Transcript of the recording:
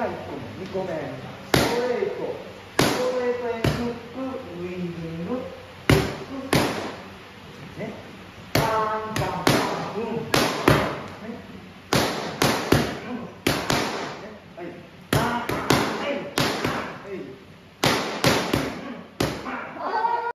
回転2個目ストレートストレートへフックウィンディングフックね